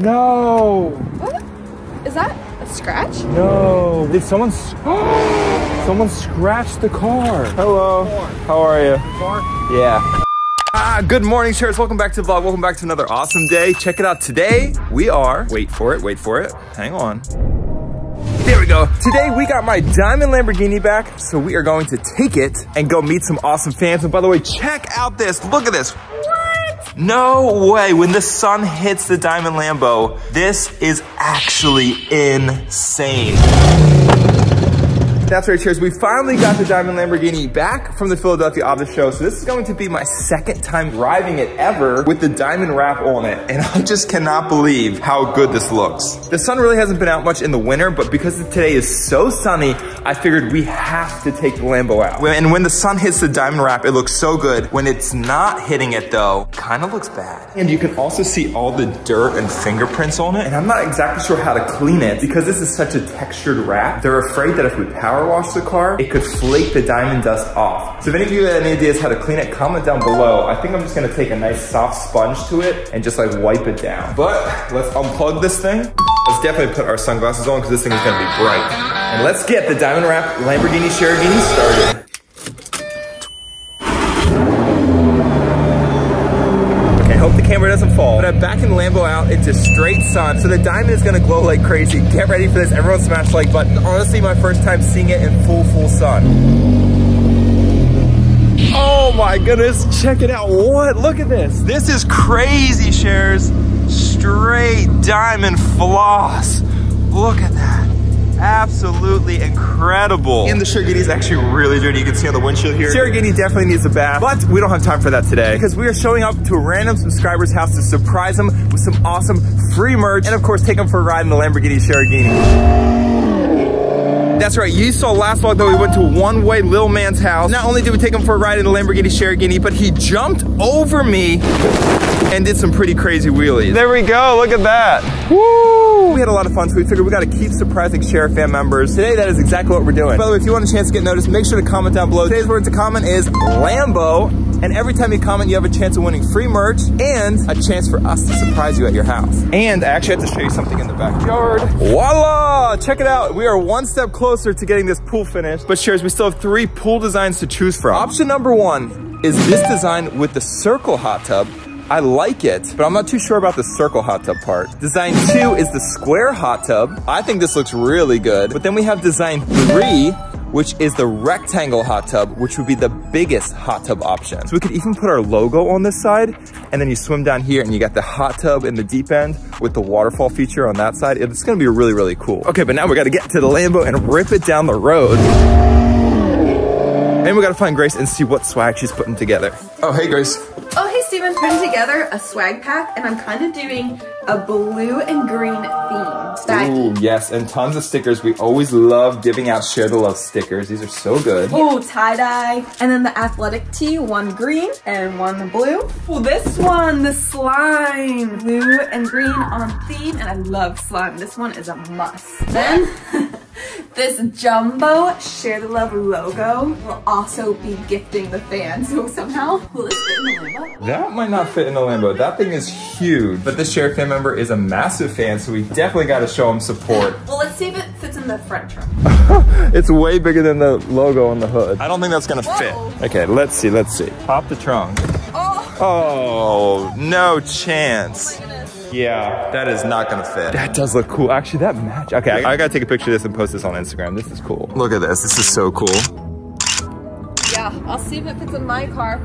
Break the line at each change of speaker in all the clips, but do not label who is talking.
No.
What? Is that a scratch?
No. Did someone someone scratch the car? Hello. How are you? Yeah. Ah, good morning, shares. Welcome back to the vlog. Welcome back to another awesome day. Check it out. Today we are. Wait for it. Wait for it. Hang on. There we go. Today we got my diamond Lamborghini back, so we are going to take it and go meet some awesome fans. And by the way, check out this. Look at this. No way. When the sun hits the diamond Lambo, this is actually insane. That's right, cheers. We finally got the Diamond Lamborghini back from the Philadelphia Auto Show. So this is going to be my second time driving it ever with the diamond wrap on it. And I just cannot believe how good this looks. The sun really hasn't been out much in the winter, but because today is so sunny, I figured we have to take the Lambo out. And when the sun hits the diamond wrap, it looks so good. When it's not hitting it though, kind of looks bad. And you can also see all the dirt and fingerprints on it. And I'm not exactly sure how to clean it because this is such a textured wrap. They're afraid that if we power power wash the car, it could flake the diamond dust off. So if any of you have any ideas how to clean it, comment down below. I think I'm just gonna take a nice soft sponge to it and just like wipe it down. But let's unplug this thing. Let's definitely put our sunglasses on because this thing is gonna be bright. And let's get the diamond wrap Lamborghini Cherokee started. hope the camera doesn't fall. But I'm backing the Lambo out into straight sun, so the diamond is gonna glow like crazy. Get ready for this, everyone smash the like button. Honestly, my first time seeing it in full, full sun. Oh my goodness, check it out. What? Look at this. This is crazy, shares. Straight diamond floss. Look at that absolutely incredible. And the Cherokee is actually really dirty. You can see on the windshield here. Cherokee definitely needs a bath, but we don't have time for that today because we are showing up to a random subscriber's house to surprise them with some awesome free merch and of course take them for a ride in the Lamborghini Cherokee. That's right, you saw last vlog that we went to one way little man's house. Not only did we take him for a ride in the Lamborghini Cherokee, but he jumped over me and did some pretty crazy wheelies. There we go, look at that. Woo! We had a lot of fun, so we figured we gotta keep surprising Sharer fan members. Today, that is exactly what we're doing. By the way, if you want a chance to get noticed, make sure to comment down below. Today's word to comment is Lambo. And every time you comment, you have a chance of winning free merch and a chance for us to surprise you at your house. And I actually have to show you something in the backyard. Voila! Check it out. We are one step closer to getting this pool finished. But shares, we still have three pool designs to choose from. Option number one is this design with the circle hot tub. I like it, but I'm not too sure about the circle hot tub part. Design two is the square hot tub. I think this looks really good. But then we have design three, which is the rectangle hot tub, which would be the biggest hot tub option. So we could even put our logo on this side, and then you swim down here and you got the hot tub in the deep end with the waterfall feature on that side. It's gonna be really, really cool. Okay, but now we gotta get to the Lambo and rip it down the road. And we gotta find Grace and see what swag she's putting together. Oh, hey Grace.
Stephen, putting together a swag pack and I'm kind of doing a blue and green theme.
Ooh, yes, and tons of stickers. We always love giving out Share the Love stickers. These are so good.
Ooh, tie-dye. And then the athletic tee, one green and one blue. Ooh, this one, the slime. Blue and green on theme, and I love slime. This one is a must. Then, this jumbo Share the Love logo will also be gifting the fans. So somehow, will this fit in the Lambo?
That might not fit in the Lambo. That thing is huge. But this Share fan member is a massive fan, so we definitely got to show him support.
well, let's see if it fits in the front trunk.
it's way bigger than the logo on the hood. I don't think that's gonna Whoa. fit. Okay, let's see, let's see. Pop the trunk. Oh, oh no chance. Oh yeah, that is not gonna fit. That does look cool. Actually, that match. Okay, I, I, gotta take a picture of this and post this on Instagram. This is cool. Look at this. This is so cool.
Yeah, I'll see if it fits in my car.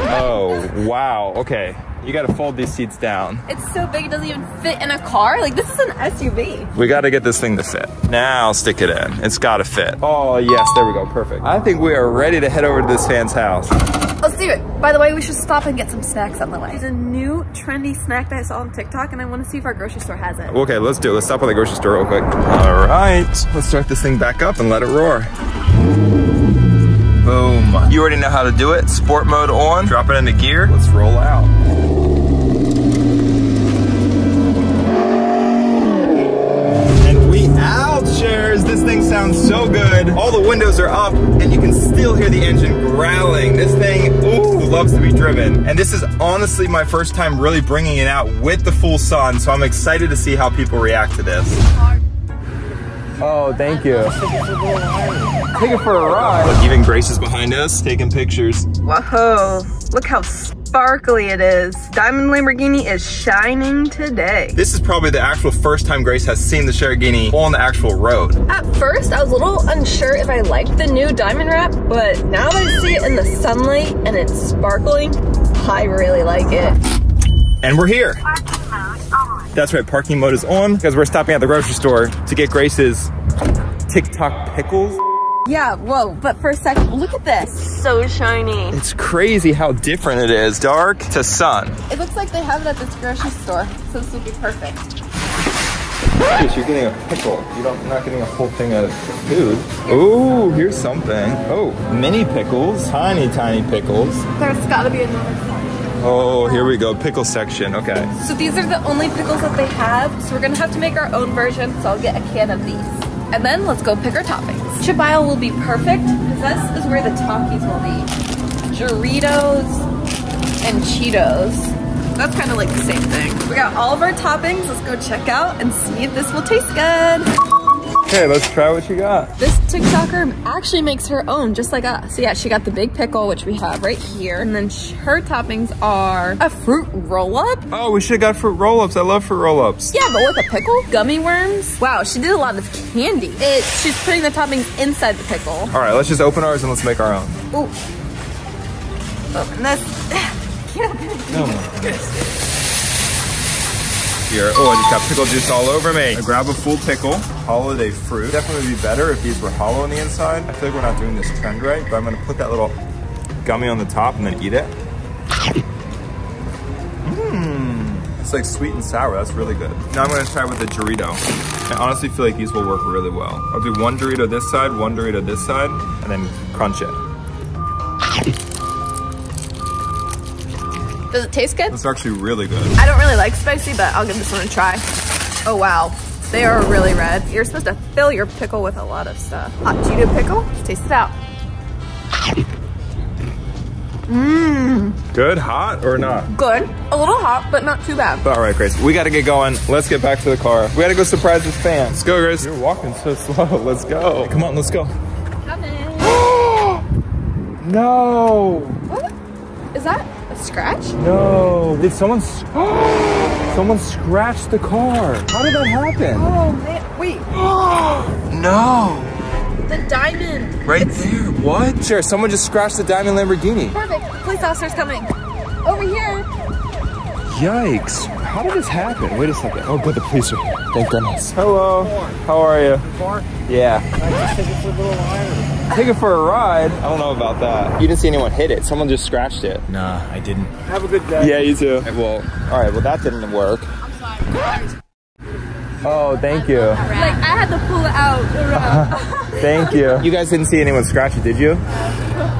Oh, wow. Okay. You gotta fold these seats down.
It's so big it doesn't even fit in a car. Like this is an SUV.
We gotta get this thing to fit. Now stick it in. It's gotta fit. Oh yes, there we go, perfect. I think we are ready to head over to this fan's house.
Let's do it. By the way, we should stop and get some snacks on the way. There's a new trendy snack that I saw on TikTok and I wanna see if our grocery store has it.
Okay, let's do it. Let's stop at the grocery store real quick. All right, let's start this thing back up and let it roar. Boom. You already know how to do it. Sport mode on, drop it into gear. Let's roll out. And we out, shares. This thing sounds so good. All the windows are up and you can still hear the engine growling. This thing, ooh, loves to be driven. And this is honestly my first time really bringing it out with the full sun, so I'm excited to see how people react to this. Oh, thank you. Take it for a ride. Look, even Grace is behind us taking pictures.
Whoa, look how sparkly it is. Diamond Lamborghini is shining today.
This is probably the actual first time Grace has seen the Lamborghini on the actual road.
At first, I was a little unsure if I liked the new diamond wrap, but now that I see it in the sunlight and it's sparkling, I really like it.
And we're here. That's right, parking mode is on because we're stopping at the grocery store to get Grace's TikTok pickles.
Yeah, whoa, but for a second, look at this. So shiny.
It's crazy how different it is, dark to sun.
It looks like they have it at this grocery store, so this will be perfect.
Grace, you're getting a pickle. You don't, you're not getting a whole thing of food. Ooh, here's something. Oh, mini pickles, tiny, tiny pickles.
There's gotta be another one.
Oh, here we go, pickle section, okay.
So these are the only pickles that they have, so we're gonna have to make our own version, so I'll get a can of these. And then let's go pick our toppings. Aisle will be perfect, because this is where the Takis will be. Doritos and Cheetos. That's kind of like the same thing. We got all of our toppings. Let's go check out and see if this will taste good.
Okay, let's try what you got.
This TikToker actually makes her own, just like us. So yeah, she got the big pickle, which we have right here. And then her toppings are a fruit roll-up.
Oh, we should have got fruit roll-ups. I love fruit roll-ups.
Yeah, but with a pickle, gummy worms. Wow, she did a lot of candy. It, she's putting the toppings inside the pickle.
All right, let's just open ours and let's make our own.
Ooh. Open this.
No, no. Here. Oh, I just got pickle juice all over me. I grab a full pickle, holiday fruit. Definitely be better if these were hollow on the inside. I feel like we're not doing this trend right, but I'm gonna put that little gummy on the top and then eat it. Mmm. It's like sweet and sour. That's really good. Now I'm gonna try with the Dorito. I honestly feel like these will work really well. I'll do one Dorito this side, one Dorito this side, and then crunch it.
Does it taste good?
It's actually really good.
I don't really like spicy, but I'll give this one a try. Oh wow, they are really red. You're supposed to fill your pickle with a lot of stuff. Hot Cheeto pickle, let's taste it out. Mmm,
Good, hot or not?
good. A little hot, but not too bad.
All right, Grace, we gotta get going. Let's get back to the car. We gotta go surprise this fan. Let's go, Grace. You're walking so slow. Let's go. Come on, let's go. Coming. No,
What? Is that a scratch?
no. Did someone, someone scratched the car? How did that happen?
Oh man, wait,
No.
the diamond.
Right there. What? Sure, someone just scratched the diamond Lamborghini.
Perfect, police officer's coming. Over here.
Yikes. How did this happen? Wait a second. Oh, good, the police are here. Thank goodness. Hello. How are you? Yeah. Take it for a ride. I don't know about that. You didn't see anyone hit it. Someone just scratched it.
Nah, I didn't.
Have a good day. Yeah, you too. Well, all right. Well, that didn't work. I'm sorry. Oh, thank you.
Like I had to pull it out.
Thank you. You guys didn't see anyone scratch it, did you?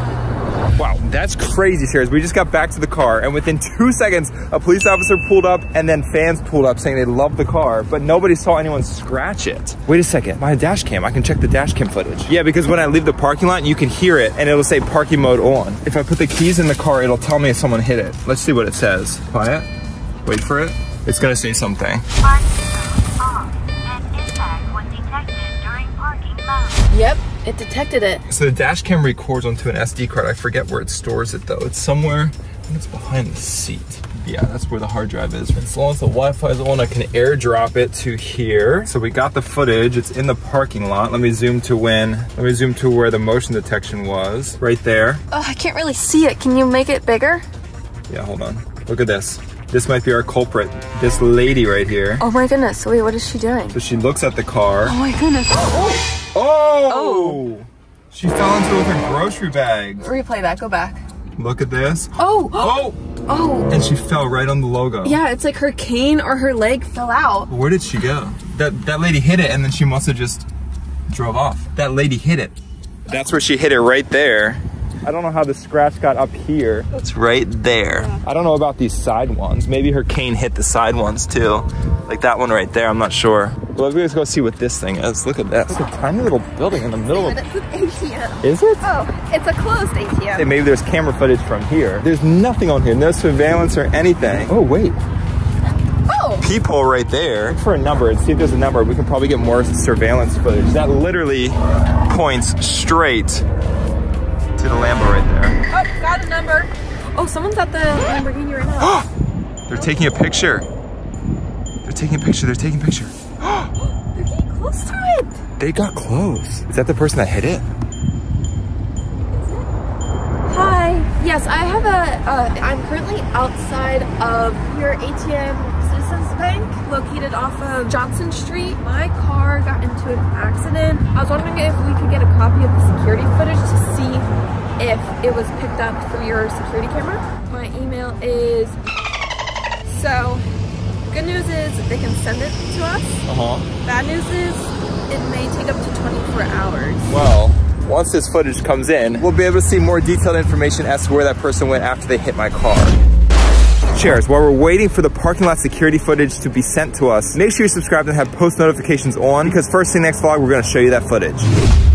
Wow, that's crazy, Shares. We just got back to the car, and within two seconds, a police officer pulled up, and then fans pulled up saying they loved the car, but nobody saw anyone scratch it. Wait a second, my dash cam. I can check the dash cam footage. Yeah, because when I leave the parking lot, you can hear it, and it'll say parking mode on. If I put the keys in the car, it'll tell me if someone hit it. Let's see what it says. Quiet. Wait for it. It's gonna say something.
Parking mode off. An impact was detected during parking mode.
yep, it detected it.
So the dash cam records onto an SD card. I forget where it stores it though. It's somewhere, I think it's behind the seat. Yeah, that's where the hard drive is. As long as the Wi-Fi is on, I can airdrop it to here. So we got the footage. It's in the parking lot. Let me zoom to when, let me zoom to where the motion detection was. Right there.
Oh, I can't really see it. Can you make it bigger?
Yeah, hold on. Look at this. This might be our culprit. This lady right here.
Oh my goodness. Wait, what is she doing?
So she looks at the car.
Oh my goodness. Oh! oh Oh!
oh she fell into it with her grocery bags.
Replay that. Go back.
Look at this.
Oh,
Oh!
oh.
And she fell right on the logo.
Yeah, it's like her cane or her leg fell out.
Where did she go? That that lady hit it and then she must have just drove off. That lady hit it. That's where she hit it right there. I don't know how the scratch got up here. It's right there. I don't know about these side ones. Maybe her cane hit the side ones too. Like that one right there, I'm not sure. Well, let's go see what this thing is. Look at this. It's a tiny little building in the middle of...
It's an ATM.
Is it?
Oh, it's a closed ATM.
Hey, maybe there's camera footage from here. There's nothing on here, no surveillance or anything. Oh, wait.
Oh,
Peephole right there. Look for a number and see if there's a number. We can probably get more surveillance footage. That literally points straight to the Lambo right there.
oh, got a number. Oh, someone's at the Lamborghini right now.
They're taking a picture. They're taking a picture. They're taking a picture.
They're getting close to it.
They got close. Is that the person that hit it?
Hi. Yes, I have a. Uh, I'm currently outside of your ATM Citizens Bank, located off of Johnson Street. My car got into an accident. I was wondering if we could get a copy of the security footage to see if it was picked up through your security camera. My email is. So, good news is they can send it to us.
Uh-huh.
Bad news is it may take up to 24 hours.
Well, once this footage comes in, we'll be able to see more detailed information as to where that person went after they hit my car. Shares, while we're waiting for the parking lot security footage to be sent to us, make sure you subscribe and have post notifications on because first thing next vlog, we're gonna show you that footage.